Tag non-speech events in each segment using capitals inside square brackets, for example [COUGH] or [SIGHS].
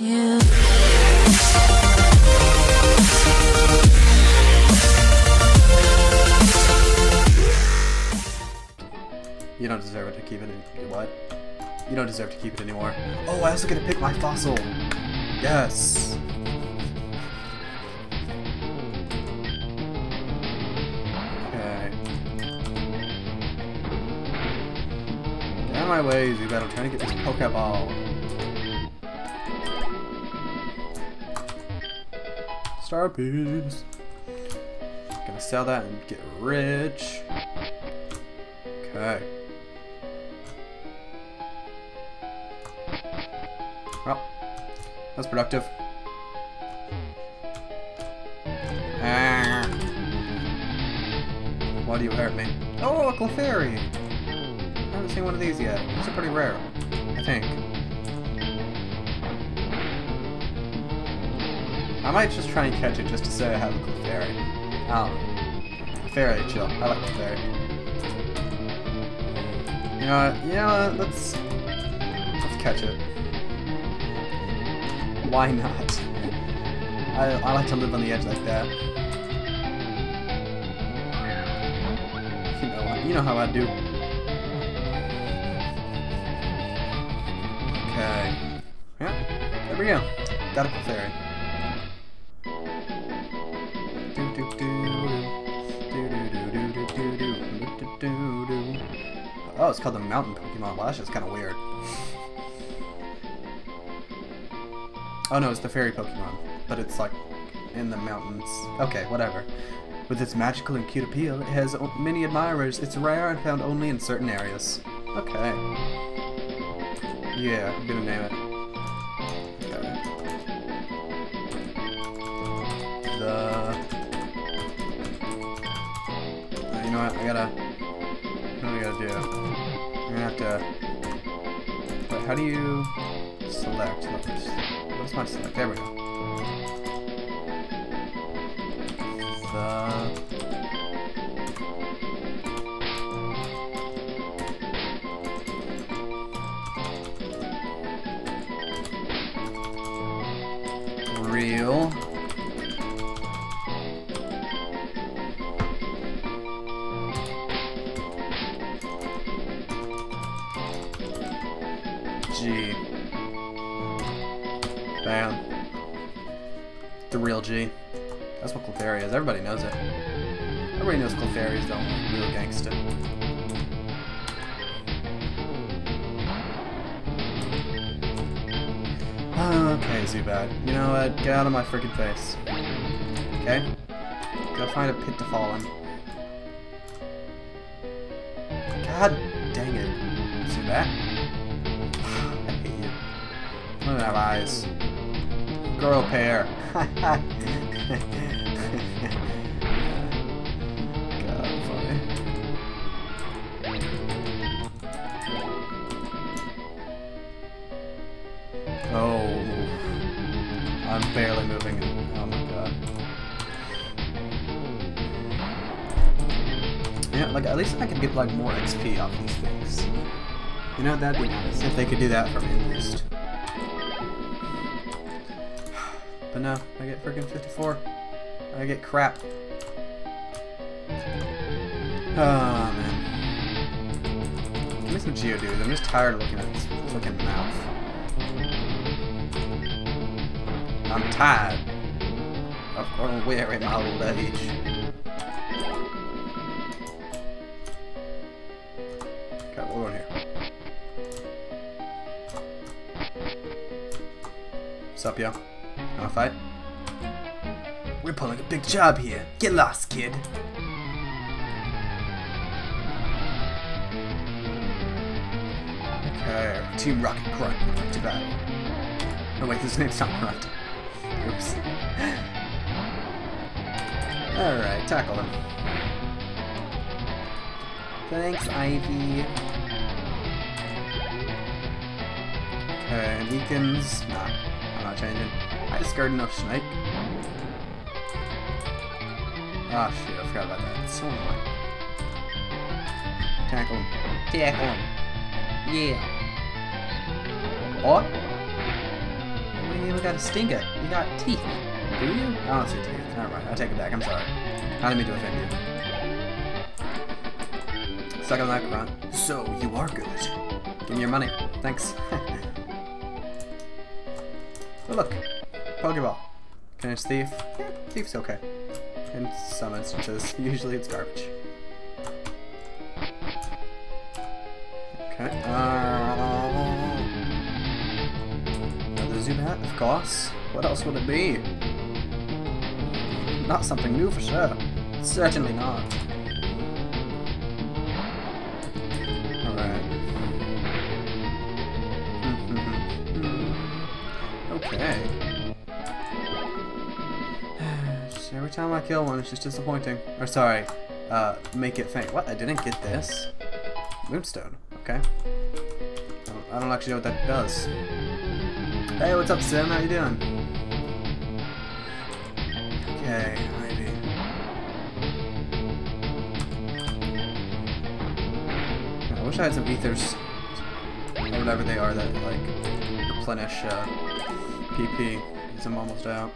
you. Don't deserve it to keep it in. What? You don't deserve to keep it anymore. Oh, I also get to pick my fossil. Yes. Okay. Get out of my way, Zubat. I'm trying to get this Pokeball. Star Beams. Gonna sell that and get rich. Okay. Well, that's productive. Ah. Why do you hurt me? Oh, a Clefairy! I haven't seen one of these yet. These are pretty rare, I think. I might just try and catch it just to say I have a Clefairy. I don't chill. I like Clefairy. You know what? You know what? Let's let's catch it. Why not? [LAUGHS] I I like to live on the edge like that. You know what? You know how I do. Okay. Yeah. There we go. Got a Clefairy. Do it's called the Mountain Pokemon. Wow, that's just kind of weird. Oh no, it's the Fairy Pokemon, but it's like in the mountains. Okay, whatever. With its magical and cute appeal, it has many admirers. It's rare and found only in certain areas. Okay. Yeah, I'm gonna name it. Okay. The. You know what? I gotta. What do I gotta do? Have to. Wait, how do you select? What is, what is my select? There we go. The. Real. Everybody knows it. Everybody knows Clefairy is the only real gangster. Okay, Zubat. You know what? Get out of my freaking face. Okay? Go find a pit to fall in. God dang it. Zubat. [SIGHS] I hate you. I don't have eyes. Girl pair. [LAUGHS] [LAUGHS] [LAUGHS] Oh. I'm barely moving. Oh my god. Yeah, like at least if I could get like more XP off these things. You know, that'd be nice if they could do that for me at least. [SIGHS] But no, I get freaking 54. I get crap. Oh man. Give me some Geodude. I'm just tired of looking at this fucking mouth. I'm tired of growing weary my old age. Got what we on here? What's up, yo? Wanna fight? We're pulling a big job here. Get lost, kid. Okay, Team Rocket Grunt, back to battle. Oh wait, his name's not Grunt. Oops. Alright, tackle him. Thanks, Ivy. Okay, Ekans. Nah, I'm not changing. I discarded no Snake. Ah, shit, I forgot about that. It's so annoying. Tackle him. Tackle him. Yeah. What? Are you got a stinger. You got teeth. Do you? I don't see teeth. Never mind. I take it back. I'm sorry. I didn't mean to offend you. Suck on that grunt. So, you are good. Give me your money. Thanks. [LAUGHS] oh, look. Pokeball. Can I thief? Yeah, thief's okay. In some instances. [LAUGHS] Usually it's garbage. Okay. Uh, another Zubat, of course. What else would it be? Not something new for sure. Certainly not. Alright. [LAUGHS] okay. Every time I kill one, it's just disappointing. Or sorry, uh, make it faint. What? I didn't get this. Moonstone. Okay. I don't, I don't actually know what that does. Hey, what's up, Sim? How you doing? Okay, Ivy. I wish I had some ethers, or whatever they are that like replenish uh, PP. Because I'm almost out.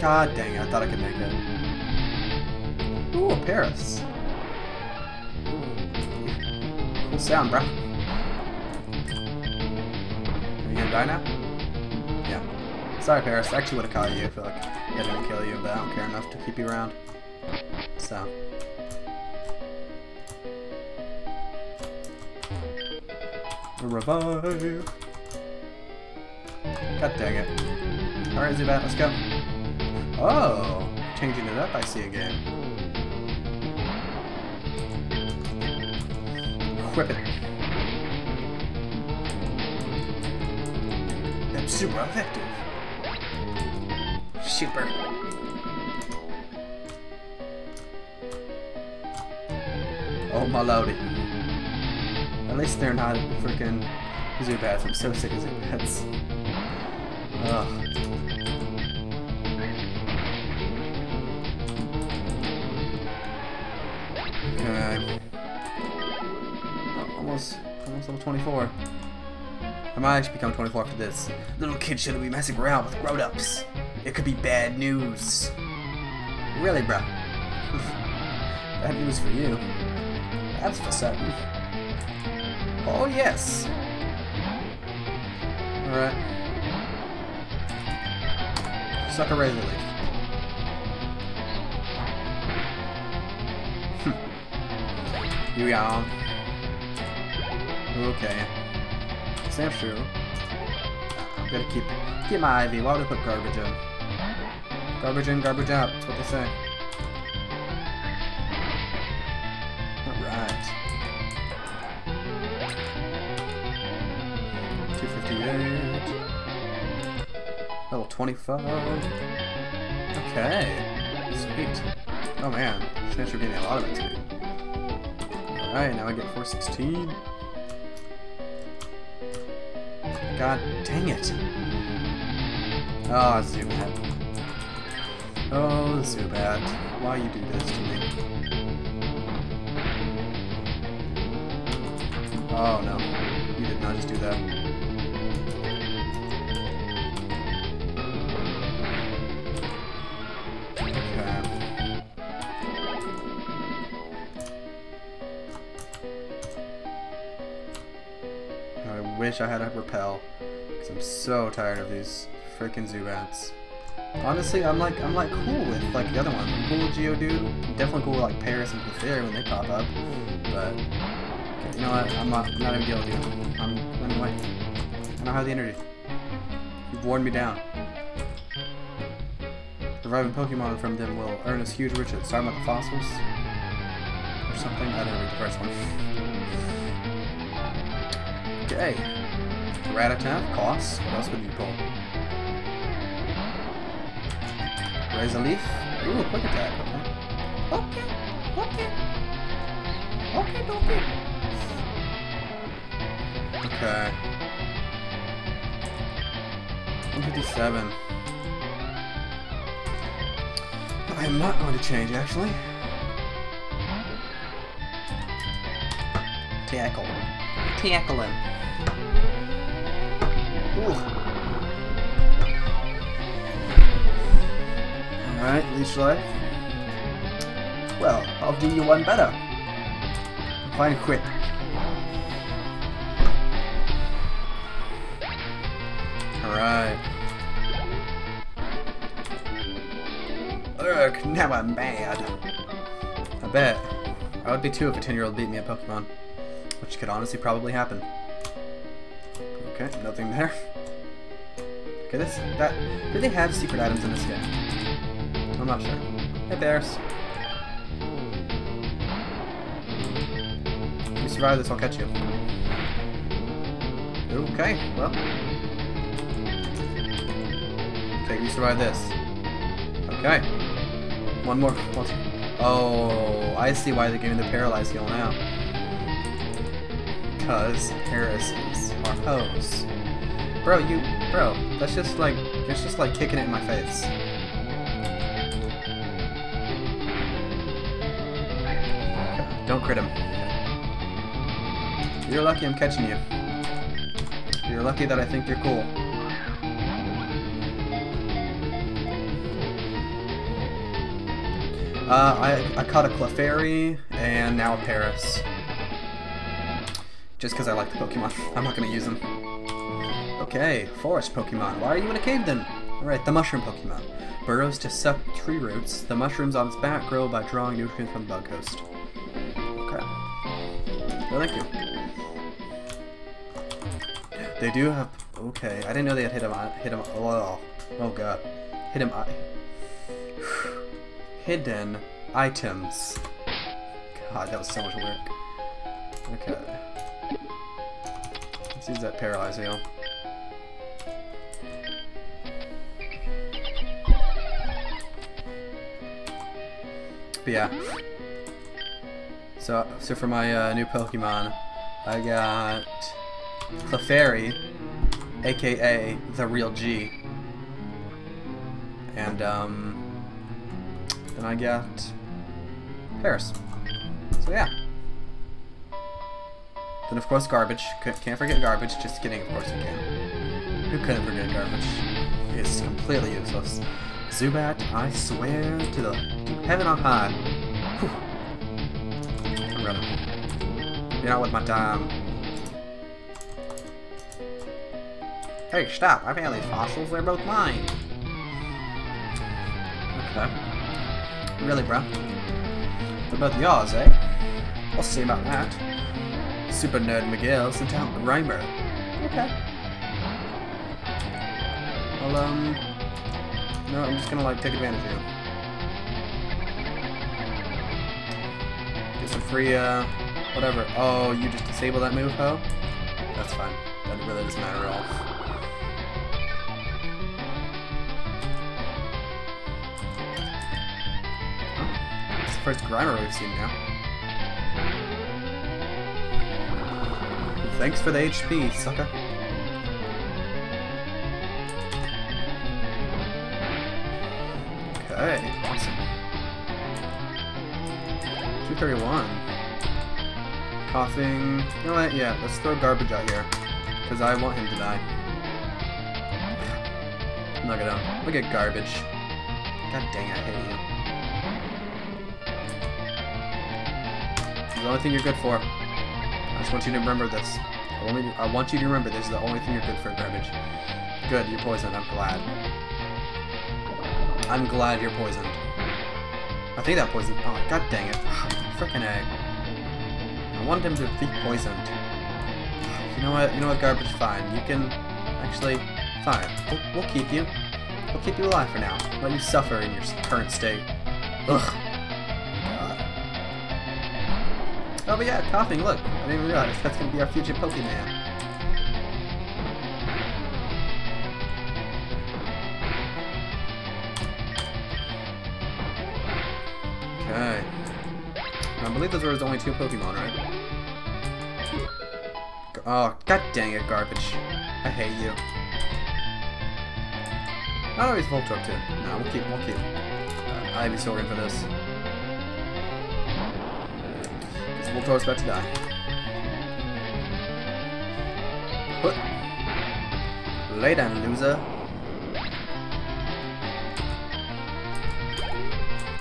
God dang it, I thought I could make it. Ooh, Paras. Ooh. Cool sound, bro. Are you gonna die now? Yeah. Sorry, Paras. I actually would have caught you. I like I didn't kill you, but I don't care enough to keep you around. So. Revive. God dang it. Alright, Zubat, let's go. Oh, changing it up, I see again. Whip it. That's super effective. Super. Oh my lordy. At least they're not freaking Zubats. I'm so sick of Zubats. Ugh. Okay. Oh, almost, almost level 24. I might actually become 24 after this. Little kid shouldn't be messing around with grown-ups. It could be bad news. Really, bro? [LAUGHS] bad news for you. That's for certain. Oh, yes. Alright. Sucker razor leaf. Hmm. you yawn. Okay. Sam true. I'm gonna keep keep my Ivy. Why would I put garbage in? Garbage in, garbage out. That's what they say. Alright. 258. Level 25. Okay. Sweet. Oh man. Chance for getting a lot of XP. Alright, now I get 416. God dang it. Oh, Zubat. Oh, Zubat. Why you do this to me? Oh no. You did not just do that. Wish I had a repel, because I'm so tired of these freaking Zubats. Honestly, I'm like I'm like cool with like the other ones. I'm cool with Geodude. Definitely cool with like Paras and Clefairy when they pop up. But you know what? I'm not I'm not even deal with you. I'm running away. I don't have the energy. You've worn me down. Reviving Pokemon from them will earn us huge riches. Sorry about the fossils. Or something. I didn't read the first one. Okay. Rattata, Cost. What else would you pull? Razor leaf. Ooh, quick attack. Okay. Okay. Okay. Okay, okay. Okay. 157. I am not going to change, actually. tackle. Him. Alright, leech life. Well, I'll do you one better. Fine quit. Alright. Ugh, now I'm mad. I bet. I would be too if a 10 year old beat me at Pokemon. Which could honestly probably happen. Okay, nothing there. Okay, this, that, do they have secret items in this game? I'm not sure. Hey, bears. If you survive this, I'll catch you. Okay, well. Okay, you survive this. Okay. One more. Oh, I see why they gave me the paralyzed heal now. Because Harris's are hoes. Bro, you, bro, that's just like, it's just like kicking it in my face. Don't crit him. You're lucky I'm catching you. You're lucky that I think you're cool. Uh, I, I caught a Clefairy, and now a Paras. Just because I like the Pokemon. I'm not going to use them. Okay, forest Pokemon. Why are you in a cave then? Alright, the mushroom Pokemon. Burrows to suck tree roots. The mushrooms on its back grow by drawing nutrients from the bug host. Okay. Well, thank you. They do have... Okay, I didn't know they had hit him... Hit him... Oh, oh god. Hit him... Uh, hidden items. God, that was so much work. Okay. Let's use that paralyze heal. But yeah. So, so for my uh, new Pokemon, I got Clefairy, aka the real G, and um, then I got Paras. So yeah. Then of course garbage. Can't forget garbage. Just kidding. Of course you can. Who couldn't forget garbage? It's completely useless. Zubat, I swear to the heaven on high. Whew. I'm running. You're not with my time. Hey, stop. I found these fossils. They're both mine. Okay. Really, bro? They're both yours, eh? We'll see about that. Super Nerd Miguel sent out Grimer. Okay. Well, um... No, I'm just gonna, like, take advantage of you. Get some free, uh... Whatever. Oh, you just disable that move, ho? That's fine. That really doesn't matter at all. It's the first Grimer we've seen now. Thanks for the HP, sucker. Okay, awesome. 231. Koffing. You know what? Yeah, let's throw garbage out here. Because I want him to die. Knock it out. Look at garbage. God dang, I hate you. The only thing you're good for. I just want you to remember this. I, I want you to remember this is the only thing you're good for, garbage. Good, you're poisoned. I'm glad. I'm glad you're poisoned. I think that poisoned. Oh, god dang it. [SIGHS] Frickin' egg. I wanted him to be poisoned. You know what? You know what, garbage? Fine. You can actually. Fine. We'll, we'll keep you. We'll keep you alive for now. Let you suffer in your current state. Ugh. Oh, yeah, Koffing, look. I didn't even realize that's to be our future Pokemon. Okay. I believe those were his only two Pokemon, right? Oh, god dang it, garbage. I hate you. Not he's Voltorb too. No, we'll keep, we'll keep. Uh, Ivysaur for this. invincible until I about to die. Huh. Lay down, loser.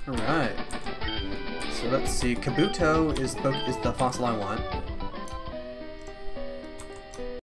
Alright. So let's see. Kabuto is is the fossil I want.